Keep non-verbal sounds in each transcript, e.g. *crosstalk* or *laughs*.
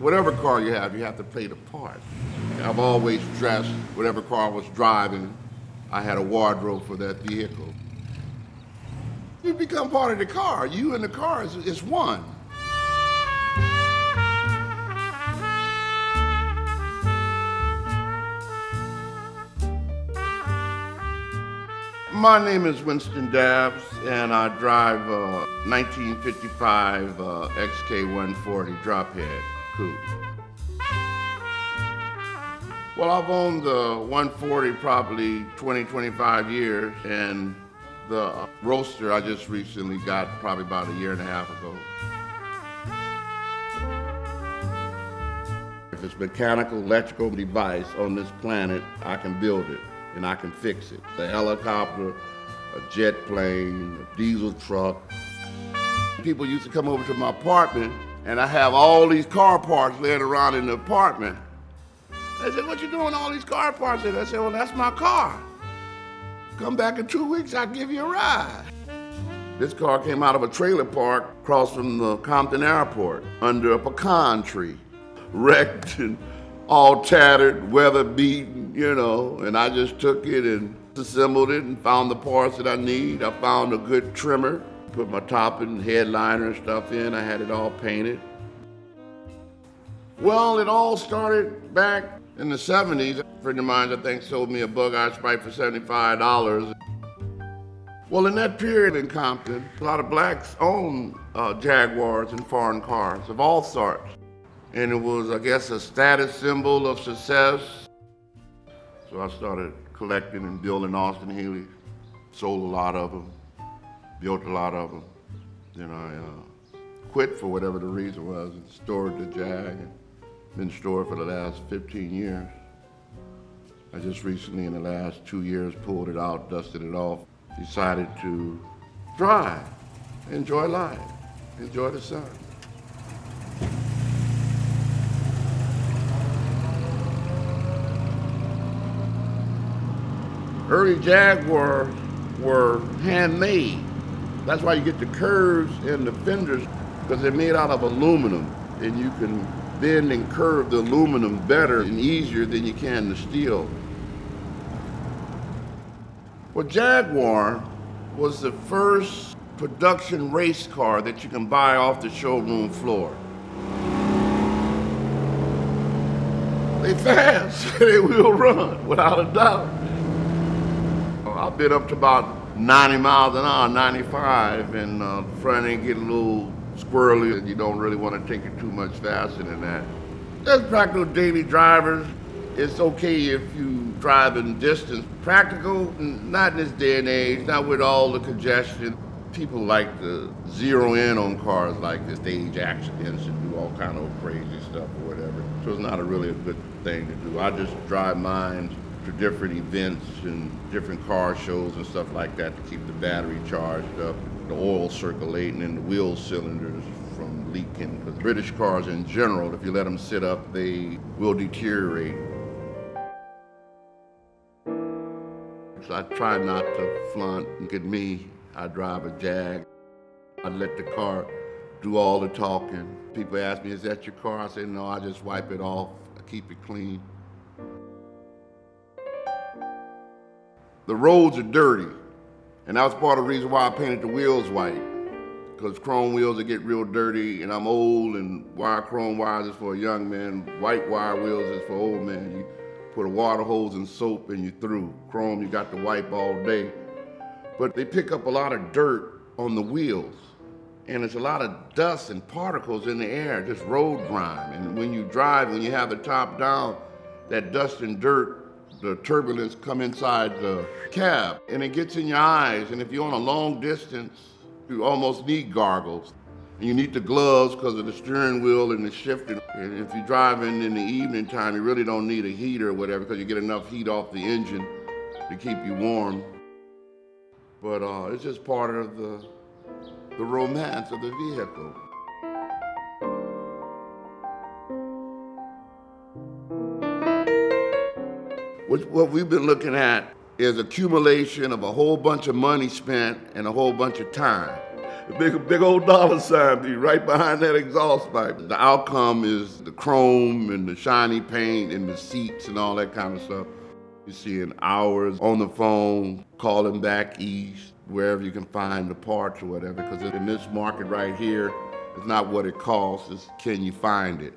whatever car you have, you have to play the part. I've always dressed whatever car I was driving. I had a wardrobe for that vehicle. You become part of the car. You and the car is, is one. My name is Winston Dabbs, and I drive a 1955 uh, XK140 drophead coupe. Well, I've owned the 140 probably 20, 25 years, and the roadster I just recently got probably about a year and a half ago. If it's mechanical, electrical device on this planet, I can build it and I can fix it. A helicopter, a jet plane, a diesel truck. People used to come over to my apartment and I have all these car parts laying around in the apartment. They said, what you doing all these car parts? And I said, well, that's my car. Come back in two weeks, I'll give you a ride. This car came out of a trailer park across from the Compton Airport under a pecan tree, *laughs* wrecked and all tattered, weather beaten, you know, and I just took it and assembled it and found the parts that I need. I found a good trimmer, put my top and headliner and stuff in. I had it all painted. Well, it all started back in the 70s. A friend of mine, I think, sold me a Bug-Eye Sprite for $75. Well, in that period in Compton, a lot of blacks owned uh, Jaguars and foreign cars of all sorts and it was, I guess, a status symbol of success. So I started collecting and building Austin Healey, sold a lot of them, built a lot of them. Then I uh, quit for whatever the reason was and stored the Jag and been stored for the last 15 years. I just recently, in the last two years, pulled it out, dusted it off, decided to drive, enjoy life, enjoy the sun. Early Jaguars were handmade. That's why you get the curves and the fenders, because they're made out of aluminum, and you can bend and curve the aluminum better and easier than you can the steel. Well, Jaguar was the first production race car that you can buy off the showroom floor. They fast, *laughs* they will run, without a doubt. I've been up to about 90 miles an hour, 95, and uh, the front end get a little squirrely, and you don't really want to take it too much faster than that. As practical daily drivers, it's okay if you drive in distance. Practical, not in this day and age, not with all the congestion. People like to zero in on cars like this, stage accidents and do all kind of crazy stuff or whatever. So it's not a really a good thing to do. I just drive mine to different events and different car shows and stuff like that to keep the battery charged up, the oil circulating, and the wheel cylinders from leaking. Because British cars in general, if you let them sit up, they will deteriorate. So I try not to flaunt. Look at me, I drive a Jag. I let the car do all the talking. People ask me, is that your car? I say, no, I just wipe it off, I keep it clean. The roads are dirty. And that was part of the reason why I painted the wheels white. Because chrome wheels, they get real dirty, and I'm old, and wire chrome wires is for a young man. White wire wheels is for old men. You put a water hose and soap and you through. Chrome, you got to wipe all day. But they pick up a lot of dirt on the wheels. And there's a lot of dust and particles in the air, just road grime. And when you drive, when you have the top down, that dust and dirt the turbulence come inside the cab and it gets in your eyes. And if you're on a long distance, you almost need goggles. And you need the gloves because of the steering wheel and the shifting. And if you're driving in the evening time, you really don't need a heater or whatever because you get enough heat off the engine to keep you warm. But uh, it's just part of the, the romance of the vehicle. What we've been looking at is accumulation of a whole bunch of money spent and a whole bunch of time. A big, big old dollar sign be right behind that exhaust pipe. The outcome is the chrome and the shiny paint and the seats and all that kind of stuff. You're seeing hours on the phone, calling back east, wherever you can find the parts or whatever, because in this market right here, it's not what it costs, it's can you find it.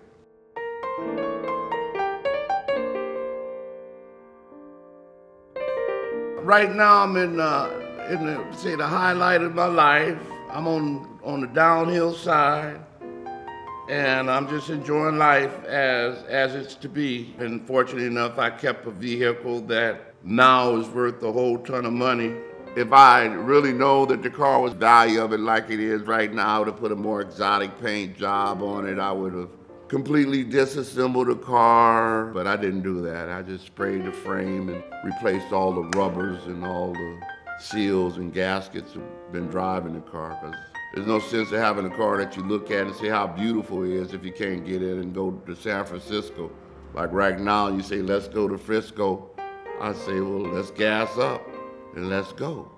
Right now I'm in, uh, in the, say the highlight of my life. I'm on, on the downhill side and I'm just enjoying life as, as it's to be. And fortunate enough, I kept a vehicle that now is worth a whole ton of money. If I really know that the car was value of it like it is right now, to put a more exotic paint job on it, I would have completely disassembled the car, but I didn't do that. I just sprayed the frame and replaced all the rubbers and all the seals and gaskets I've been driving the car because there's no sense of having a car that you look at and see how beautiful it is if you can't get in and go to San Francisco. Like right now, you say, let's go to Frisco. I say, well, let's gas up and let's go.